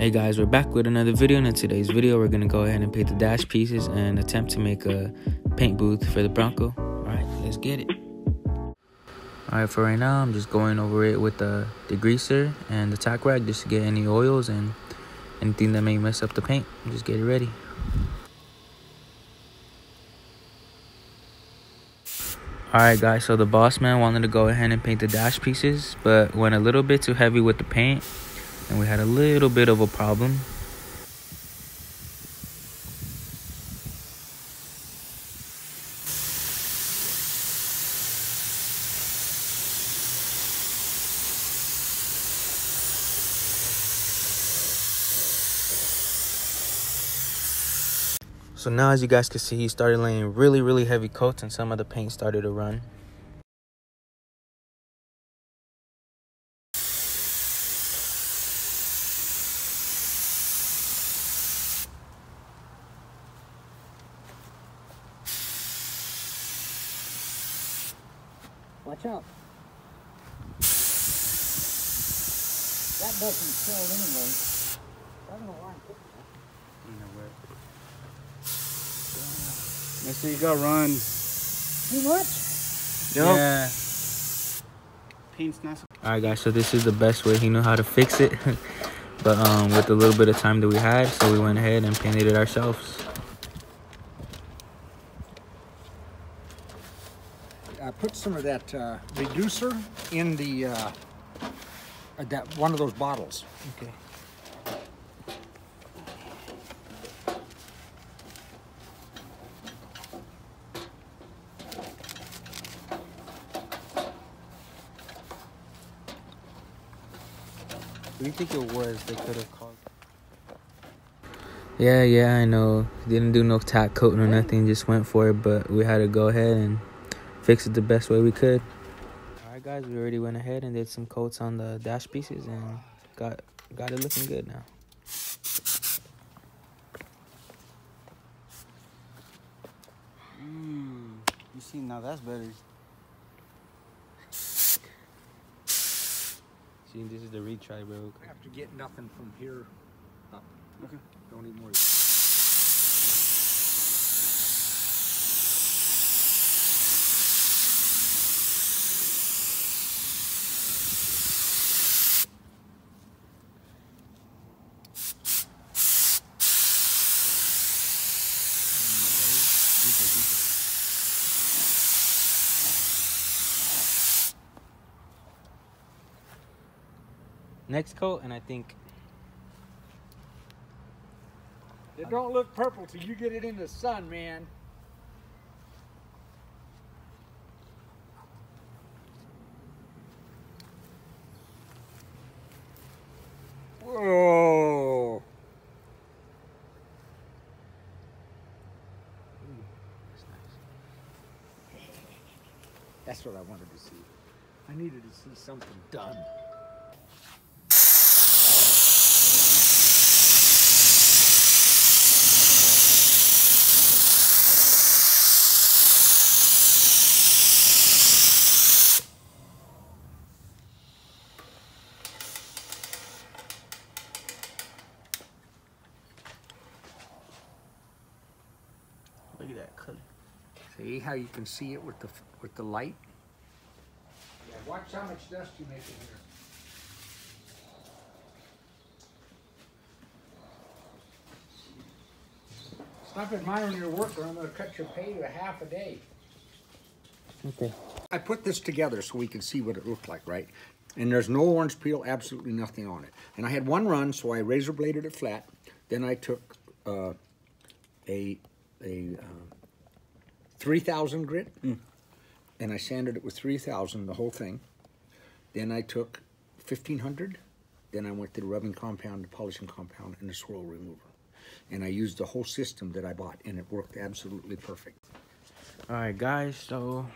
Hey guys, we're back with another video and in today's video we're gonna go ahead and paint the dash pieces and attempt to make a paint booth for the Bronco. Alright, let's get it. Alright, for right now I'm just going over it with the degreaser and the tack rag just to get any oils and anything that may mess up the paint. Just get it ready. Alright guys, so the boss man wanted to go ahead and paint the dash pieces, but went a little bit too heavy with the paint and we had a little bit of a problem. So now as you guys can see, he started laying really, really heavy coats and some of the paint started to run. Watch out. That doesn't fill anyway. I don't know why I'm putting that. Next thing you got run. Too much? Yup. Yeah. Paint's not. Alright guys, so this is the best way he knew how to fix it. but um, with the little bit of time that we had, so we went ahead and painted it ourselves. Put some of that uh, reducer in the uh, that one of those bottles. Okay. What do you think it was they could have called? Yeah, yeah, I know. Didn't do no tack coating or nothing, just went for it, but we had to go ahead and fix it the best way we could. Alright guys, we already went ahead and did some coats on the dash pieces and got got it looking good now. Mm, you see, now that's better. See, this is the retry, bro. I have to get nothing from here up. Okay. Don't even worry. Next coat, and I think It don't look purple till you get it in the sun, man. That's what I wanted to see. I needed to see something done. look at that color. See how you can see it with the with the light? Yeah, watch how much dust you make in here. Stop admiring your work or I'm gonna cut your pay to half a day. Okay. I put this together so we can see what it looked like, right? And there's no orange peel, absolutely nothing on it. And I had one run, so I razor bladed it flat. Then I took uh, a a uh, 3000 grit and I sanded it with 3000, the whole thing. Then I took 1500. Then I went to the rubbing compound, the polishing compound, and the swirl remover. And I used the whole system that I bought, and it worked absolutely perfect. Alright guys, so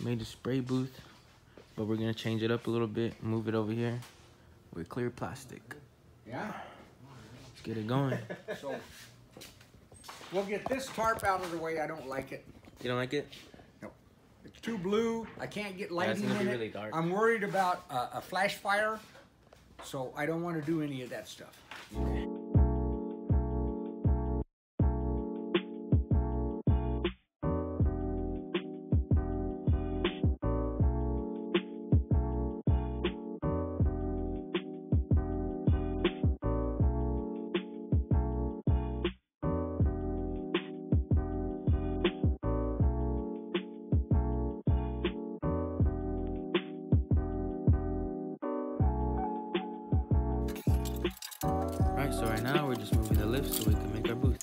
made the spray booth, but we're gonna change it up a little bit, move it over here with clear plastic. Yeah. Let's get it going. So we'll get this tarp out of the way. I don't like it. You don't like it? No. It's too blue. I can't get lighting gonna in be it. really dark. I'm worried about uh, a flash fire So I don't want to do any of that stuff. Alright, so right now we're just moving the lift so we can make our booth.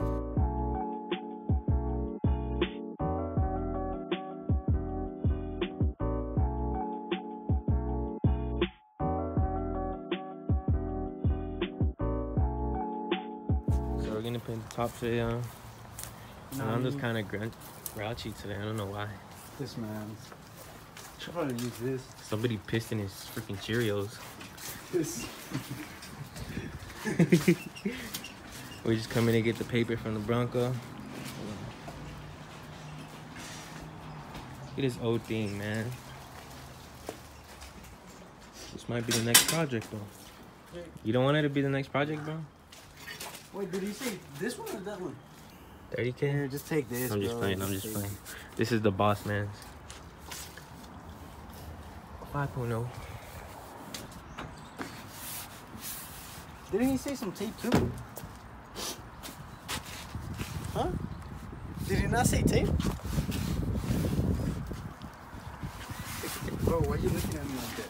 So we're gonna paint the top today on. No, I'm just kind of grunt, grouchy today. I don't know why. This man. Should probably use this. Somebody pissed in his freaking Cheerios. This. We're just coming to get the paper from the Bronco. Look at this old thing, man. This might be the next project, bro. You don't want it to be the next project, bro? Wait, did he say this one or that one? 30k? Here, just take this. I'm just bro. playing, I'm just take playing. This is the boss man's. 5.0. Didn't he say some tape too? Huh? Did he not say tape? Bro, why are you looking at me like that?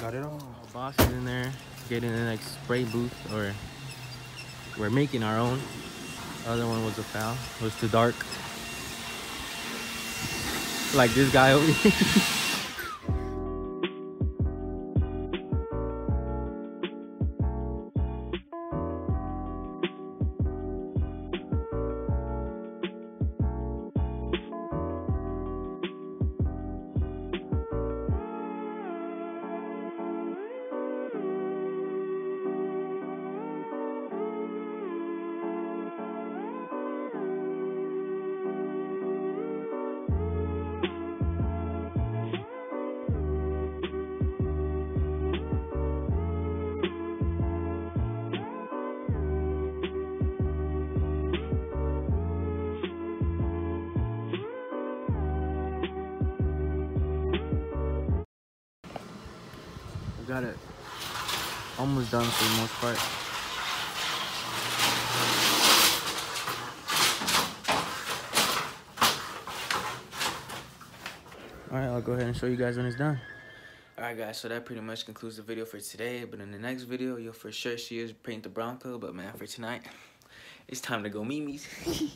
Got it all. Boss is in there getting the next spray booth, or we're making our own. Other one was a foul. It was too dark. Like this guy over here. We got it almost done for the most part. Alright, I'll go ahead and show you guys when it's done. Alright guys, so that pretty much concludes the video for today. But in the next video, you'll for sure see us paint the Bronco. But man, for tonight, it's time to go memes.